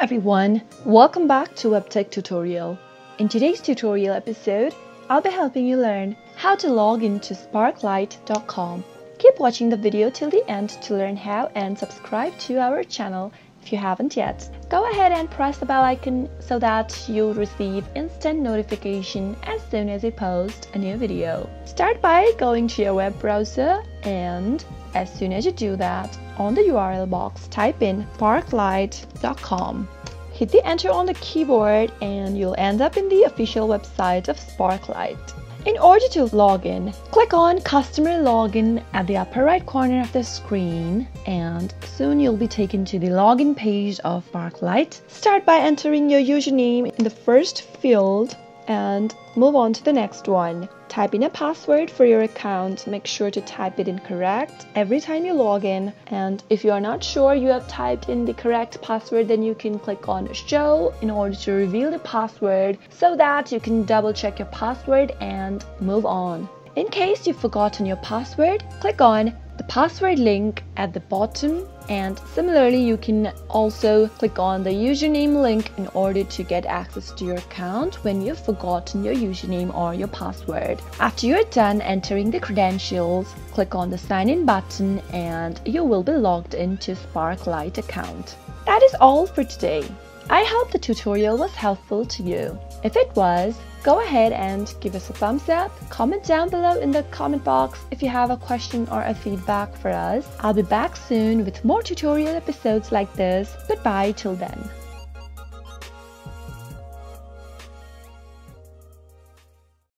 everyone, welcome back to WebTech tutorial. In today's tutorial episode, I'll be helping you learn how to log into sparklight.com. Keep watching the video till the end to learn how and subscribe to our channel if you haven't yet. Go ahead and press the bell icon so that you'll receive instant notification as soon as we post a new video. Start by going to your web browser and as soon as you do that, on the URL box type in sparklight.com. Hit the enter on the keyboard and you'll end up in the official website of Sparklight. In order to log in, click on Customer Login at the upper right corner of the screen and soon you'll be taken to the login page of Sparklight. Start by entering your username in the first field and move on to the next one. Type in a password for your account. Make sure to type it in correct every time you log in. And if you are not sure you have typed in the correct password, then you can click on show in order to reveal the password so that you can double check your password and move on. In case you've forgotten your password, click on password link at the bottom and similarly you can also click on the username link in order to get access to your account when you've forgotten your username or your password. After you're done entering the credentials, click on the sign in button and you will be logged into Sparklight account. That is all for today. I hope the tutorial was helpful to you. If it was, go ahead and give us a thumbs up, comment down below in the comment box if you have a question or a feedback for us. I'll be back soon with more tutorial episodes like this. Goodbye till then.